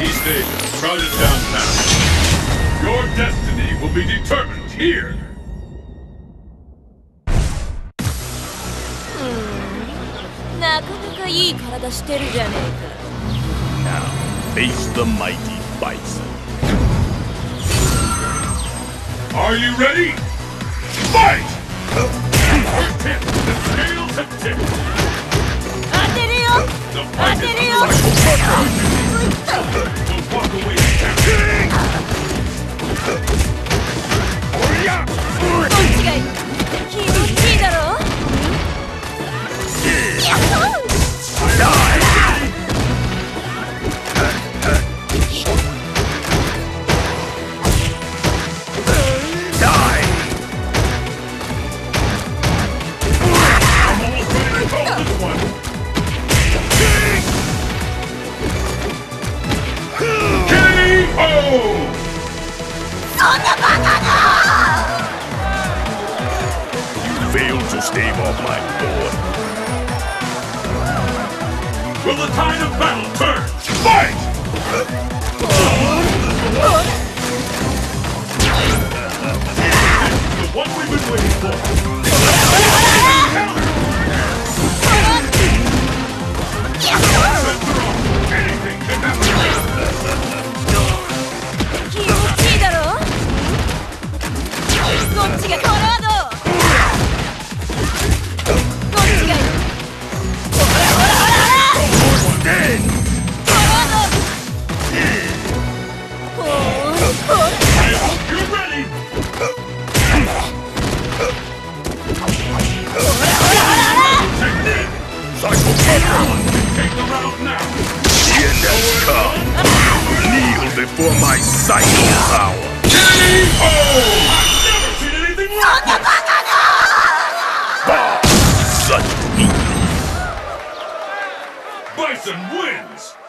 stage crowded downtown. Your destiny will be determined here. なかなかいい体してるじゃね Now, face the mighty bison. Are you ready? Fight! Tip, the scales have tipped. えか当てるよ The 当 fight て is るよ Ah! You failed to stave off my board. Will the tide of battle turn? Fight! the one we've been waiting for. Take them out now! The end has come! Kneel before my psycho power! Bison wins!